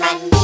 man.